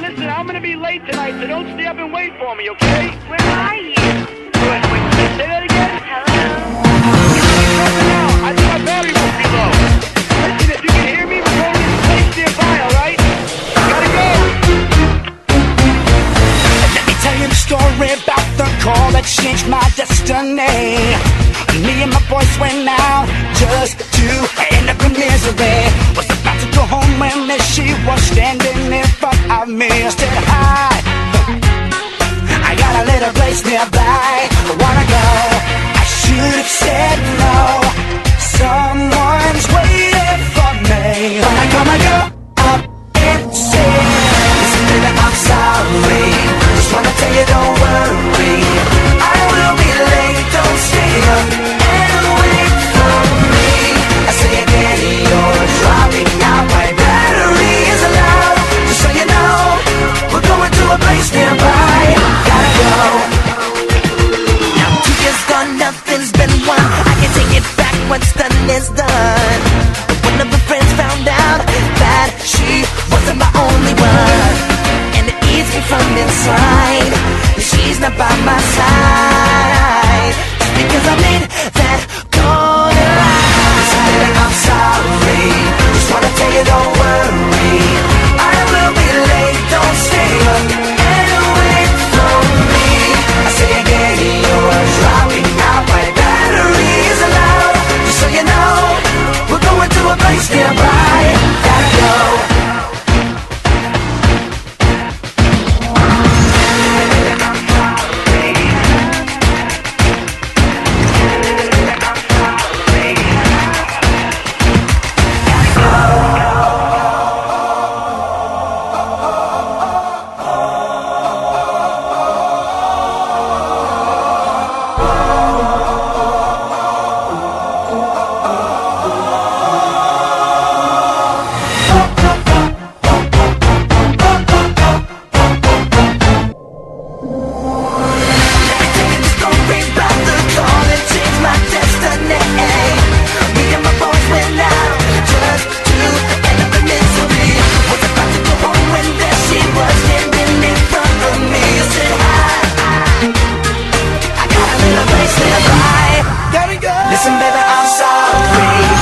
listen, I'm gonna be late tonight, so don't stay up and wait for me, okay? Where are you? Wait, wait, say that again? Hello? Now, I think my low. Listen, if you can hear me, we're alright? Gotta go! Let me tell you the story about the call that changed my destiny. Me and me. I said hi I got a little place nearby. I wanna go. I should have said it's done. baby, I'm sorry.